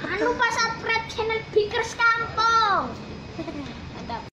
Jangan lupa subscribe channel Bikers Kampung. Mantap.